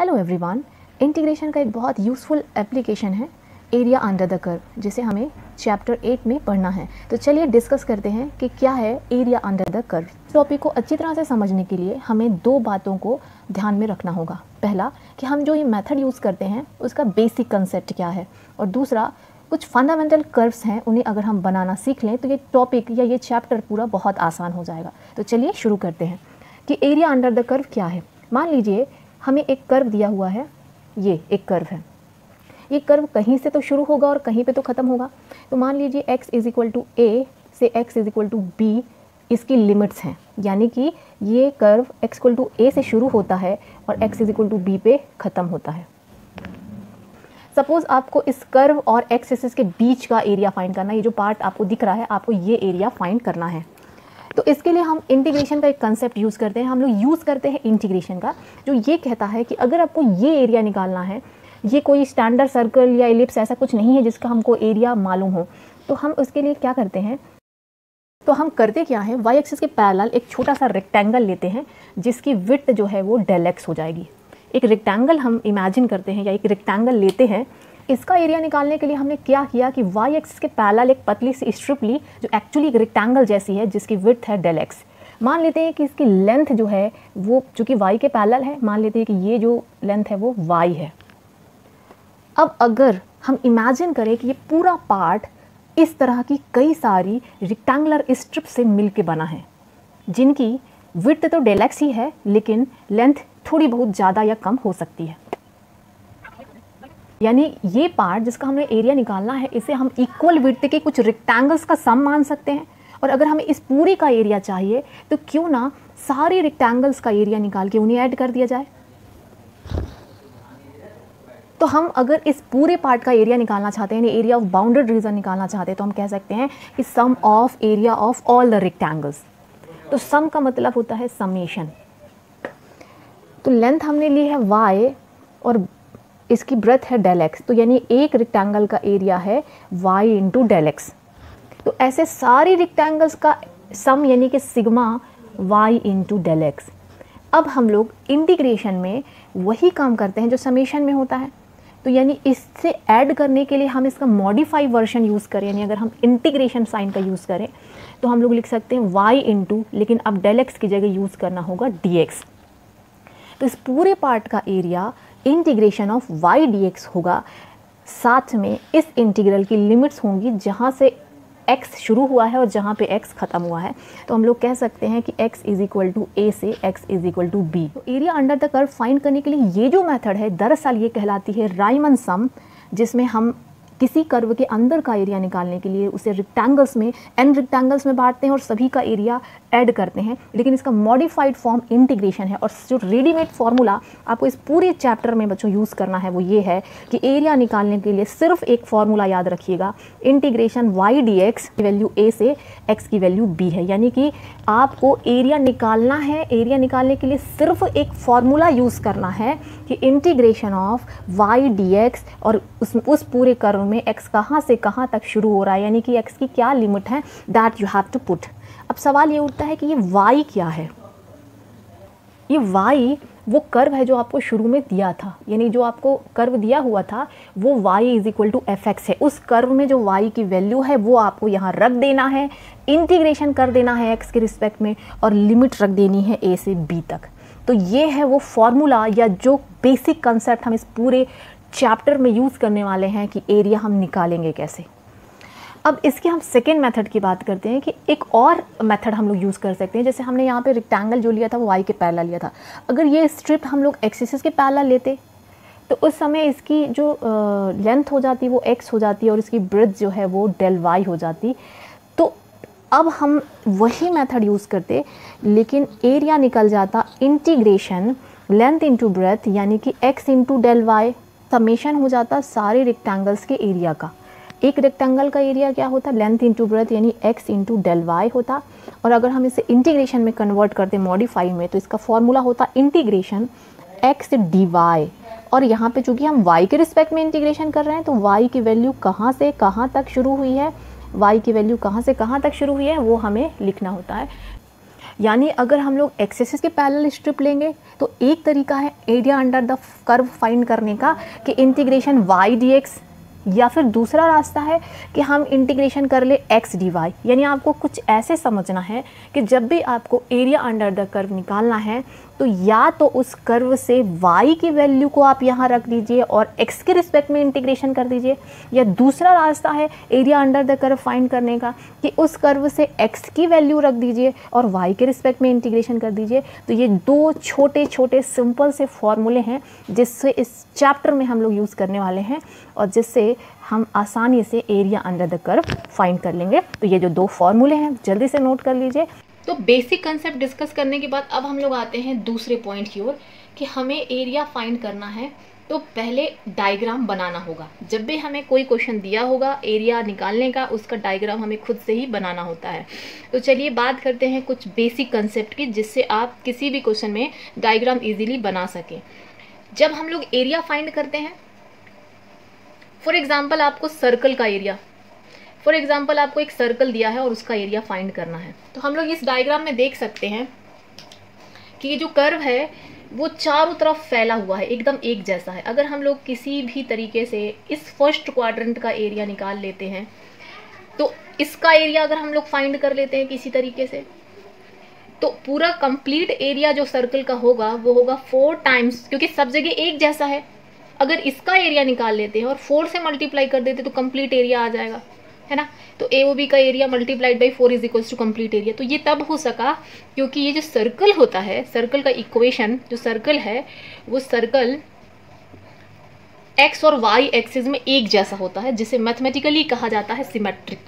Hello everyone integration का एक बहुत यूज़फुल एप्लीकेशन है एरिया अंडर द कर्व जिसे हमें चैप्टर एट में पढ़ना है। तो चलिए डिस्कस करते हैं कि क्या है area under the curve topic को अच्छी तरह से समझने के लिए हमें दो बातों को ध्यान में रखना होगा। पहला, कि हम जो ये मेथड यूज़ करते हैं, उसका बेसिक कंसेप्ट क्या है? और दूसरा, कुछ फंडामेंटल कर्व्स हैं, उन्हें अगर हम बनाना सीख लें तो ये टॉपिक या ये चैप्टर पूरा बहुत आसान हो जाएगा। तो चलिए शुरू करते हैं कि एरिया अंडर द कर्व क्या है? मान लीजिए हमें एक कर्व दिया हुआ है, ये एक कर्व है। ये कर्व कहीं से तो शुरू होगा और कहीं पे तो ख़त्म होगा। तो मान लीजिए x is equal to A से x is equal to B इसकी लिमिट्स हैं। यानी कि ये curve x equal to A से शुरू होता है और x is equal to B पे ख़त्म होता है। सपोज़ आपको इस कर्व और एक्स एक्सिस के बीच का एरिया फाइंड करना है। ये जो पार्ट आपको दिख रहा है, आपको ये एरिया फाइंड करना है। तो इसके लिए हम इंटीग्रेशन का एक कंसेप्ट यूज़ करते हैं। हम लोग यूज़ करते हैं इंटीग्रेशन का, जो ये कहता है कि अगर आपको ये एरिया निकालना है, ये कोई स्टैंडर्ड सर्कल या एलिप्स ऐसा कुछ नहीं है जिसका हमको एरिया मालूम हो तो हम उसके लिए क्या करते हैं? तो हम करते क्या है? वाई एक्सिस के पैरेलल एक छोटा सा रेक्टेंगल लेते हैं, जिसकी विथ जो है वो डेल एक्स हो जाएगी। एक रेक्टेंगल हम इमेजिन करते हैं या एक रेक्टेंगल लेते हैं इसका एरिया निकालने के लिए हमने क्या किया कि वाई एक्स के पैरेलल एक पतली सी स्ट्रिप ली, जो एक्चुअली एक रेक्टेंगल जैसी है, जिसकी विथ है डेल एक्स मान लेते हैं कि इसकी लेंथ जो है, वो चूँकि वाई के पैरेलल है, मान लेते हैं कि ये जो लेंथ है, वो वाई है. अब अगर हम इमेजिन करें कि ये पूरा पार्ट इस तरह की कई सारी रिक्टेंगुलर स्ट्रिप से मिल के बना है, जिनकी विथ तो डेलेक्स ही है, लेकिन लेंथ थोड़ी बहुत ज़्यादा या कम हो सकती है। यानी ये पार्ट जिसका हमें एरिया निकालना है, इसे हम इक्वल विड्थ के कुछ रेक्टेंगल्स का सम मान सकते हैं। और अगर हमें इस पूरी का एरिया चाहिए तो क्यों ना सारे रेक्टेंगल्स का एरिया निकाल के उन्हें ऐड कर दिया जाए। तो हम अगर इस पूरे पार्ट का एरिया निकालना चाहते हैं एरिया ऑफ़ बाउंडेड रीजन निकालना चाहते हैं तो हम कह सकते हैं कि sum of area of all the rectangles तो सम का मतलब होता है समेशन तो लेंथ हमने ली है वाई और इसकी ब्रेथ है डेल एक्स तो यानी एक रेक्टेंगल का एरिया है वाई इंटू डेल एक्स तो ऐसे सारी रेक्टेंगल्स का सम यानी कि sigma y into del x अब हम लोग इंटीग्रेशन में वही काम करते हैं जो समेशन में होता है. तो यानी इससे ऐड करने के लिए हम इसका मॉडिफाई वर्जन यूज़ करें, यानी अगर हम इंटीग्रेशन साइन का यूज़ करें तो हम लोग लिख सकते हैं वाई इंटू लेकिन अब डेल एक्स की जगह यूज़ करना होगा एक्स तो इस पूरे पार्ट का area integration of y d होगा। साथ में इस इंटीग्रल की लिमिट्स होंगी जहाँ से x शुरू हुआ है और जहाँ पे x ख़त्म हुआ है। तो हम लोग कह सकते हैं कि x is equal to A से x is equal to B तो area under the curve find करने के लिए ये जो मेथड है, दरअसल ये कहलाती है राइमन सम जिसमें हम किसी कर्व के अंदर का एरिया निकालने के लिए उसे रिक्टेंगल्स में एन रिक्टेंगल्स में बांटते हैं और सभी का एरिया ऐड करते हैं। लेकिन इसका मॉडिफाइड फॉर्म इंटीग्रेशन है और जो रेडीमेड फार्मूला आपको इस पूरे चैप्टर में बच्चों यूज़ करना है वो ये है कि एरिया निकालने के लिए सिर्फ़ एक फार्मूला याद रखिएगा। इंटीग्रेशन वाई डी एक्स की वैल्यू ए से एक्स की वैल्यू बी है। यानी कि आपको एरिया निकालना है एरिया निकालने के लिए सिर्फ़ एक फार्मूला यूज़ करना है कि integration of y d x और उस उस पूरे कर्व में एक्स कहाँ से कहाँ तक शुरू हो रहा है, यानी कि एक्स की क्या लिमिट है that you have to put अब सवाल ये उठता है कि ये वाई क्या है? ये वाई वो कर्व है जो आपको शुरू में दिया था, यानी जो आपको कर्व दिया हुआ था, वो y is equal to f x है। उस कर्व में जो y की वैल्यू है, वो आपको यहाँ रख देना है इंटीग्रेशन कर देना है x के रिस्पेक्ट में और लिमिट रख देनी है a से b तक। तो ये है वो फॉर्मूला या जो बेसिक कंसेप्ट हम इस पूरे चैप्टर में यूज़ करने वाले हैं कि एरिया हम निकालेंगे कैसे। अब इसके हम सेकेंड मेथड की बात करते हैं कि एक और मेथड हम लोग यूज़ कर सकते हैं। जैसे हमने यहाँ पे रेक्टेंगल जो लिया था, वो वाई के पैरला लिया था। अगर ये स्ट्रिप हम लोग एक्सिस के पैला लेते तो उस समय इसकी जो लेंथ हो जाती, वो एक्स हो जाती और इसकी ब्रिथ जो है वो डेल वाई हो जाती। तो अब हम वही मेथड यूज़ करते, लेकिन एरिया निकल जाता इंटीग्रेशन लेंथ इंटू ब्रेथ यानी कि x into del y summation हो जाता सारे रेक्टेंगल्स के एरिया का। एक रेक्टेंगल का एरिया क्या होता? लेंथ इंटू ब्रेथ यानी एक्स इंटू डेल वाई होता। और अगर हम इसे इंटीग्रेशन में कन्वर्ट करते मॉडिफाई में तो इसका फॉर्मूला होता इंटीग्रेशन एक्स डी वाई और यहाँ पे चूँकि हम y के रिस्पेक्ट में इंटीग्रेशन कर रहे हैं तो y की वैल्यू कहाँ से कहाँ तक शुरू हुई है? Y की वैल्यू कहाँ से कहाँ तक शुरू हुई है? वो हमें लिखना होता है। यानी अगर हम लोग एक्सेसिस के पैरेलल स्ट्रिप लेंगे तो एक तरीका है area under the curve find करने का कि इंटीग्रेशन वाई डी एक्स या फिर दूसरा रास्ता है कि हम इंटीग्रेशन कर ले एक्स डी वाई यानी आपको कुछ ऐसे समझना है कि जब भी आपको एरिया अंडर द कर्व निकालना है तो या तो उस कर्व से y की वैल्यू को आप यहाँ रख दीजिए और x के रिस्पेक्ट में इंटीग्रेशन कर दीजिए। या दूसरा रास्ता है area under the curve find करने का कि उस कर्व से x की वैल्यू रख दीजिए और y के रिस्पेक्ट में इंटीग्रेशन कर दीजिए। तो ये दो छोटे छोटे सिंपल से फॉर्मूले हैं जिससे इस चैप्टर में हम लोग यूज़ करने वाले हैं और जिससे हम आसानी से area under the curve find कर लेंगे। तो ये जो दो फॉर्मूले हैं, जल्दी से नोट कर लीजिए। तो बेसिक कंसेप्ट डिस्कस करने के बाद अब हम लोग आते हैं दूसरे पॉइंट की ओर कि हमें एरिया फाइंड करना है तो पहले डायग्राम बनाना होगा। जब भी हमें कोई क्वेश्चन दिया होगा एरिया निकालने का, उसका डायग्राम हमें खुद से ही बनाना होता है। तो चलिए बात करते हैं कुछ बेसिक कंसेप्ट की, जिससे आप किसी भी क्वेश्चन में डायग्राम इजीली बना सकें। जब हम लोग एरिया फाइंड करते हैं फॉर एग्ज़ाम्पल आपको सर्कल का एरिया फॉर एग्ज़ाम्पल आपको एक सर्कल दिया है और उसका एरिया फाइंड करना है। तो हम लोग इस डायग्राम में देख सकते हैं कि ये जो कर्व है, वो चारों तरफ़ फैला हुआ है, एकदम एक जैसा है। अगर हम लोग किसी भी तरीके से इस फ़र्स्ट क्वाड्रेंट का एरिया निकाल लेते हैं तो इसका एरिया अगर हम लोग फाइंड कर लेते हैं किसी तरीके से तो पूरा कंप्लीट एरिया जो सर्कल का होगा, वो होगा फोर टाइम्स क्योंकि सब जगह एक जैसा है। अगर इसका एरिया निकाल लेते हैं और फोर से मल्टीप्लाई कर देते तो कंप्लीट एरिया आ जाएगा। है ना? तो ए ओ बी का area multiplied by four is equals to complete area तो ये तब हो सका क्योंकि ये जो सर्कल होता है सर्कल का इक्वेशन जो सर्कल है, वो सर्कल एक्स और वाई एक्सिस में एक जैसा होता है, जिसे मैथमेटिकली कहा जाता है सिमेट्रिक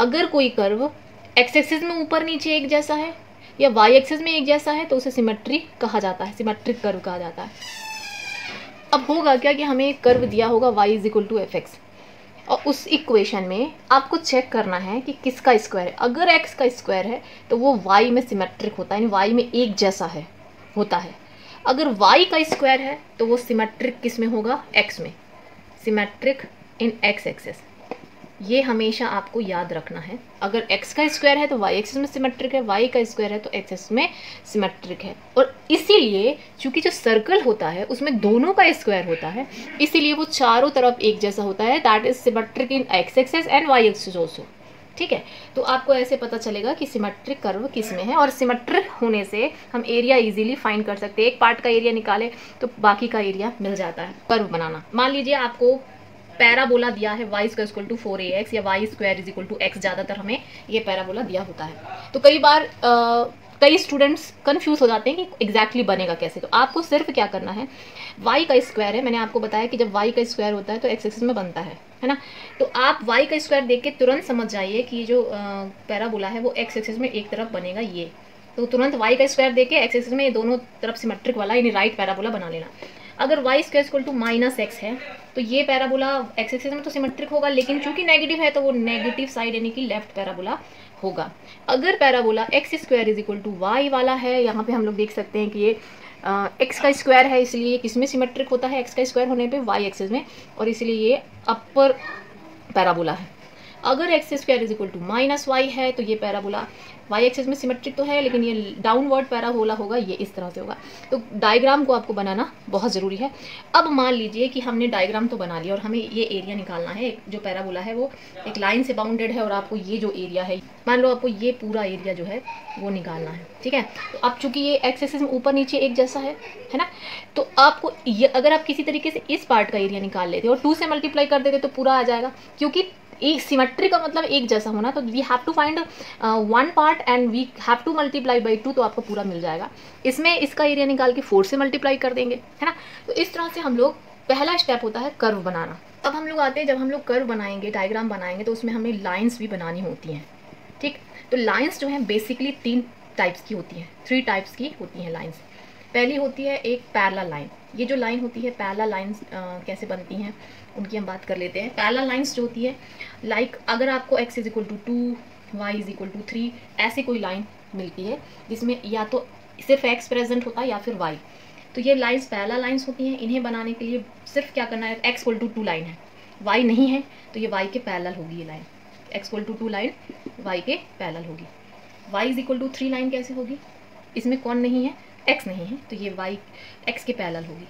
अगर कोई कर्व एक्स एक्सिस में ऊपर नीचे एक जैसा है या वाई एक्सिस में एक जैसा है तो उसे सिमेट्रिक कहा जाता है सिमेट्रिक कर्व कहा जाता है. अब होगा क्या कि हमें एक कर्व दिया होगा y is equal to f x और उस इक्वेशन में आपको चेक करना है कि किसका स्क्वायर है। अगर एक्स का स्क्वायर है तो वो वाई में सिमेट्रिक होता है, यानी वाई में एक जैसा है, होता है। अगर वाई का स्क्वायर है तो वो सिमेट्रिक किसमें होगा? एक्स में। सिमेट्रिक इन एक्स एक्सेस ये हमेशा आपको याद रखना है। अगर x का स्क्वायर है तो y एक्सिस में सिमेट्रिक है, y का स्क्वायर है तो x एक्सिस में सिमेट्रिक है। और इसीलिए चूँकि जो सर्कल होता है, उसमें दोनों का स्क्वायर होता है, इसीलिए वो चारों तरफ़ एक जैसा होता है। That is symmetric in x axes and y axis also ठीक है? तो आपको ऐसे पता चलेगा कि सिमेट्रिक कर्व किसमें है। और सिमेट्रिक होने से हम एरिया इजीली फाइंड कर सकते हैं। एक पार्ट का एरिया निकाले तो बाकी का एरिया मिल जाता है। कर्व बनाना। मान लीजिए आपको पैराबोला दिया है y square equal to four a x या y square is equal to x ज़्यादातर हमें ये पैराबोला दिया होता है। तो कई बार आ, कई स्टूडेंट्स कंफ्यूज हो जाते हैं कि एग्जैक्टली exactly बनेगा कैसे। तो आपको सिर्फ़ क्या करना है वाई का स्क्वायर है मैंने आपको बताया कि जब वाई का स्क्वायर होता है तो एक्स एक्सिस में बनता है है ना? तो आप वाई का स्क्वायर देख के तुरंत समझ जाइए कि जो पैराबोला है वो एक्स एक्सिस में एक तरफ़ बनेगा ये। तो तुरंत वाई का स्क्वायर देख के एक्स एक्सिस में दोनों तरफ़ सिमेट्रिक वाला यानी राइट पैराबोला बना लेना। अगर y square equal to minus x है तो ये पैराबोला एक्स एक्सिस में तो सिमेट्रिक होगा, लेकिन चूँकि नेगेटिव है तो वो नेगेटिव साइड यानी कि लेफ़्ट पैराबोला होगा। अगर parabola x square is equal to y वाला है, यहाँ पे हम लोग देख सकते हैं कि ये एक्स का स्क्वायर है, इसलिए किसमें सिमेट्रिक होता है? एक्स का स्क्वायर होने पर वाई एक्सिस में, और इसलिए ये अपर पैराबोला है। अगर x square is equal to minus y है तो ये पैराबोला वाई एक्सेस में सिमेट्रिक तो है, लेकिन ये डाउनवर्ड पैराबोला होगा, ये इस तरह से होगा। तो डायग्राम को आपको बनाना बहुत ज़रूरी है। अब मान लीजिए कि हमने डायग्राम तो बना लिया और हमें ये एरिया निकालना है, जो पैराबोला है वो एक लाइन से बाउंडेड है और आपको ये जो एरिया है, मान लो आपको ये पूरा एरिया जो है, वो निकालना है, ठीक है? तो अब चूँकि ये एक्स एक्सिस में ऊपर नीचे एक जैसा है है ना? तो आपको ये, अगर आप किसी तरीके से इस पार्ट का एरिया निकाल लेते और टू से मल्टीप्लाई कर देते तो पूरा आ जाएगा, क्योंकि एक सिमेट्री का मतलब एक जैसा होना तो we have to find one part and we have to multiply by two तो आपको पूरा मिल जाएगा। इसमें इसका एरिया निकाल के फोर से मल्टीप्लाई कर देंगे, है ना? तो इस तरह से हम लोग पहला स्टेप होता है कर्व बनाना। अब हम लोग आते हैं, जब हम लोग कर्व बनाएँगे डायग्राम बनाएँगे तो उसमें हमें लाइन्स भी बनानी होती हैं, ठीक? तो लाइन्स जो हैं बेसिकली तीन टाइप्स की होती हैं थ्री टाइप्स की होती हैं लाइन्स पहली होती है एक पैरला लाइन ये जो लाइन होती है पैरला लाइन्स कैसे बनती हैं उनकी हम बात कर लेते हैं। पैरल लाइन्स जो होती है लाइक like, अगर आपको x is equal to two y is equal to three ऐसी कोई लाइन मिलती है जिसमें या तो सिर्फ़ एक्स प्रेजेंट होता है या फिर वाई तो ये लाइन्स पैरल लाइन्स होती हैं इन्हें बनाने के लिए सिर्फ़ क्या करना है x equal to two line है। वाई नहीं है तो ये वाई के पैरल होगी ये line x equal to two line y के पैरल होगी। Y is equal to three line कैसे होगी? इसमें कौन नहीं है एक्स नहीं है तो ये वाई एक्स के पैरल होगी।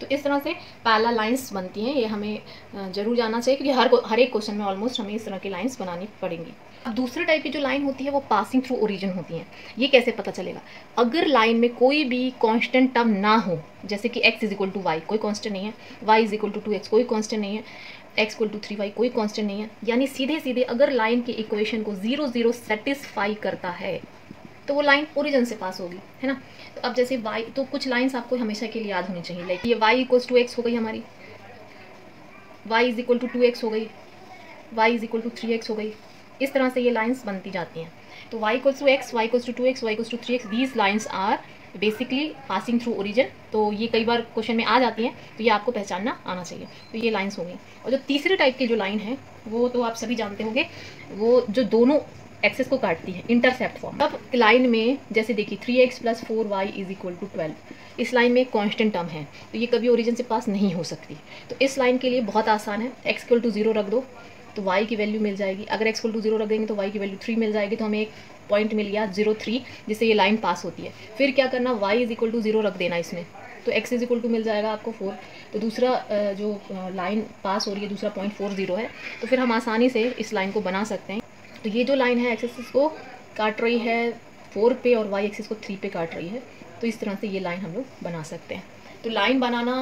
तो इस तरह से पैरल लाइंस बनती हैं, ये हमें ज़रूर जानना चाहिए, क्योंकि हर हर एक क्वेश्चन में ऑलमोस्ट हमें इस तरह की लाइंस बनानी पड़ेंगी। अब दूसरे टाइप की जो लाइन होती है, वो पासिंग थ्रू ओरिजिन होती हैं। ये कैसे पता चलेगा? अगर लाइन में कोई भी कांस्टेंट टर्म ना हो, जैसे कि x is equal to y कोई कांस्टेंट नहीं है, y is equal to two x कोई कांस्टेंट नहीं है, x equal to three y कोई कांस्टेंट नहीं है, यानी सीधे सीधे अगर लाइन के इक्वेशन को ज़ीरो ज़ीरो सेटिस्फाई करता है तो वो लाइन ओरिजिन से पास होगी, है ना? तो अब जैसे y तो कुछ लाइन्स आपको हमेशा के लिए याद होनी चाहिए। लाइक ये y इक्वल्स टू एक्स हो गई हमारी। Y is equal to two x हो गई। Y is equal to three x हो गई। इस तरह से ये लाइन्स बनती जाती हैं। तो y equals to x y equals to two x y equals to three x these lines are basically passing through origin तो ये कई बार क्वेश्चन में आ जाती हैं तो ये आपको पहचानना आना चाहिए। तो ये लाइन्स होंगी। और जो तीसरे टाइप की जो लाइन है, वो तो आप सभी जानते होंगे, वो जो दोनों एक्सेस को काटती है इंटरसेप्ट फॉर्म अब लाइन में, जैसे देखिए three x plus four y is equal to twelve इस लाइन में कांस्टेंट टर्म है तो ये कभी ओरिजिन से पास नहीं हो सकती। तो इस लाइन के लिए बहुत आसान है एक्स इक्वल टू ज़ीरो रख दो तो वाई की वैल्यू मिल जाएगी। अगर एक्स इक्वल टू ज़ीरो रख देंगे तो वाई की वैल्यू थ्री मिल जाएगी तो हमें एक पॉइंट मिल गया ज़ीरो थ्री जिससे ये लाइन पास होती है। फिर क्या करना y is equal to zero रख देना इसमें तो x इज़ इक्वल टू मिल जाएगा आपको फोर तो दूसरा जो लाइन पास हो रही है, दूसरा पॉइंट फोर ज़ीरो है तो फिर हम आसानी से इस लाइन को बना सकते हैं। तो ये जो लाइन है एक्सेस को काट रही है फोर पे और वाई एक्सेस को थ्री पे काट रही है। तो इस तरह से ये लाइन हम लोग बना सकते हैं। तो लाइन बनाना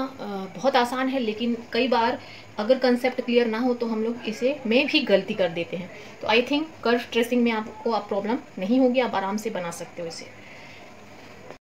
बहुत आसान है, लेकिन कई बार अगर कंसेप्ट क्लियर ना हो तो हम लोग इसे में भी गलती कर देते हैं। तो आई थिंक कर्व ट्रेसिंग में आपको, आप प्रॉब्लम नहीं होगी, आप आराम से बना सकते हो इसे।